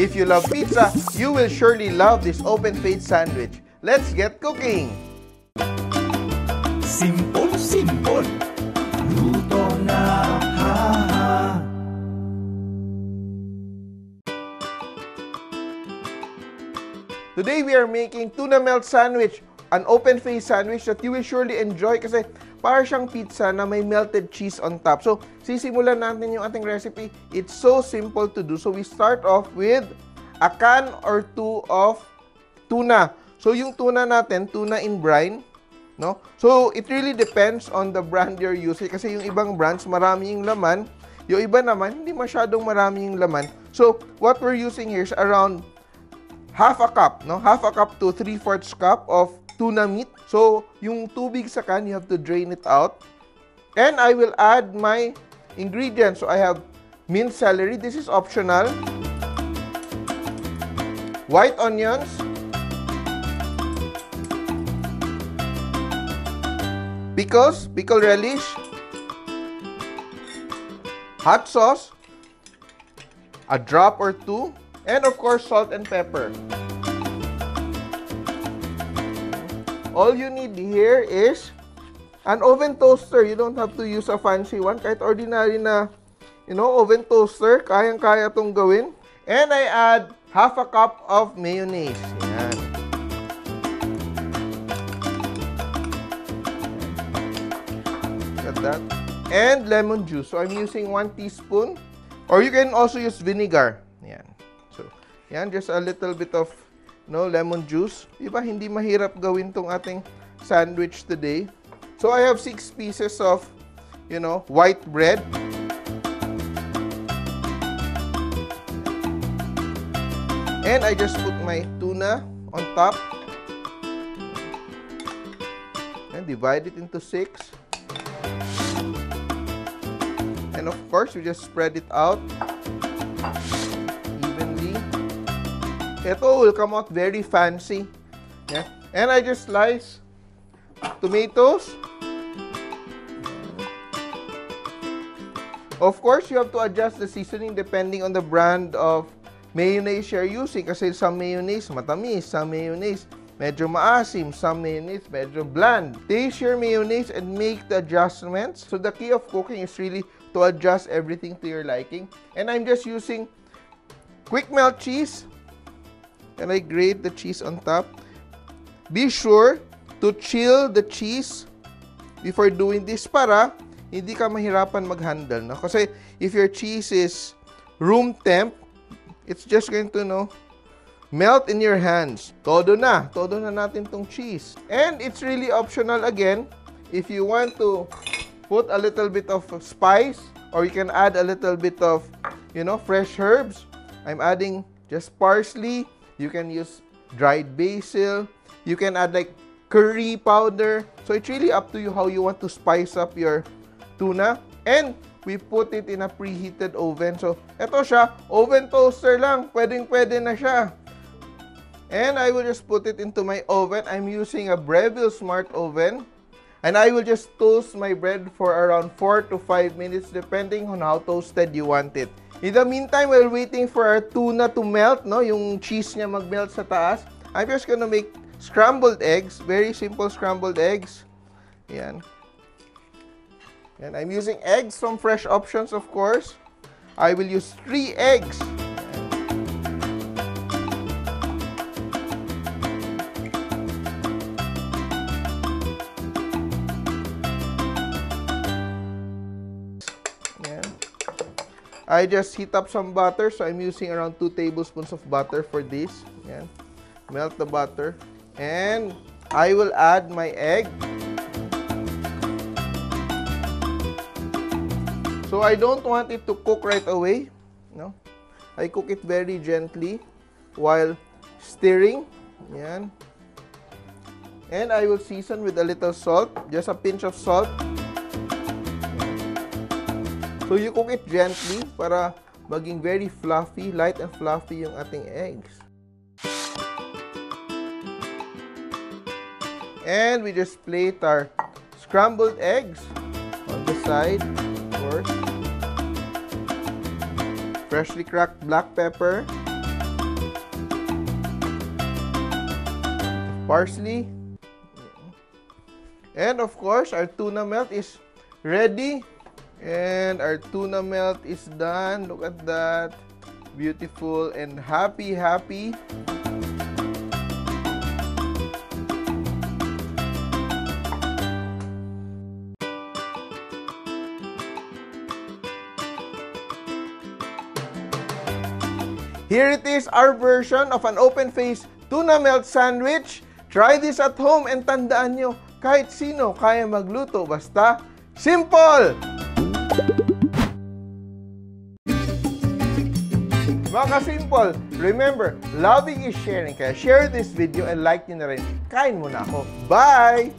If you love pizza, you will surely love this open-faced sandwich. Let's get cooking! Simple, simple. Luto na, ha, ha. Today we are making tuna melt sandwich, an open-faced sandwich that you will surely enjoy kasi para siyang pizza na may melted cheese on top. So, sisimulan natin yung ating recipe. It's so simple to do. So, we start off with a can or two of tuna. So, yung tuna natin, tuna in brine, no? So, it really depends on the brand you're using kasi yung ibang brands, marami yung laman. Yung iba naman, hindi masyadong marami yung laman. So, what we're using here is around half a cup, no? Half a cup to 3 fourths cup of tuna meat. So, yung tubig sa can, you have to drain it out. And I will add my ingredients. So, I have minced celery. This is optional. White onions. Pickles, pickle relish. Hot sauce. A drop or two. And of course, salt and pepper. All you need here is an oven toaster. You don't have to use a fancy one. Kahit ordinary na, you know, oven toaster, kayang-kaya itong gawin. And I add half a cup of mayonnaise. Yan. Got that. And lemon juice. So I'm using 1 teaspoon. Or you can also use vinegar. Yan. So, yan, just a little bit of no lemon juice. Diba, hindi mahirap gawin tong ating sandwich today. So, I have 6 pieces of, you know, white bread. And I just put my tuna on top. And divide it into 6. And of course, you just spread it out. Ito will come out very fancy. Yeah. And I just slice tomatoes. Of course, you have to adjust the seasoning depending on the brand of mayonnaise you're using. Kasi some mayonnaise matamis, some mayonnaise medyo maasim, some mayonnaise medyo bland. Taste your mayonnaise and make the adjustments. So the key of cooking is really to adjust everything to your liking. And I'm just using quick melt cheese. And I grate the cheese on top. Be sure to chill the cheese before doing this para hindi ka mahirapan mag-handle. No? Kasi if your cheese is room temp, it's just going to know, melt in your hands. Todo na. Todo na natin tong cheese. And it's really optional again. If you want to put a little bit of spice or you can add a little bit of, you know, fresh herbs. I'm adding just parsley. You can use dried basil. You can add like curry powder. So it's really up to you how you want to spice up your tuna. And we put it in a preheated oven. So, eto siya, oven toaster lang. Pwedeng-pwede na siya. And I will just put it into my oven. I'm using a Breville Smart Oven. And I will just toast my bread for around 4 to 5 minutes depending on how toasted you want it. In the meantime, while waiting for our tuna to melt, no, yung cheese niya mag-melt sa taas, I'm just gonna make scrambled eggs. Very simple scrambled eggs. Yan. And I'm using eggs from Fresh Options, of course. I will use 3 eggs. I just heat up some butter. So I'm using around 2 tablespoons of butter for this. Yan. Melt the butter. And I will add my egg. So I don't want it to cook right away. No? I cook it very gently while stirring. Yan. And I will season with a little salt. Just a pinch of salt. So you cook it gently para maging very fluffy, light and fluffy yung ating eggs. And we just plate our scrambled eggs on the side, of course. Freshly cracked black pepper. Parsley. And of course, our tuna melt is ready. And our tuna melt is done. Look at that. Beautiful and happy, happy. Here it is, our version of an open-face tuna melt sandwich. Try this at home and tandaan nyo, kahit sino kaya magluto, basta simple! Mga ka-simple, remember, loving is sharing. Kaya share this video and like nyo na rin. Kain mo na ako. Bye!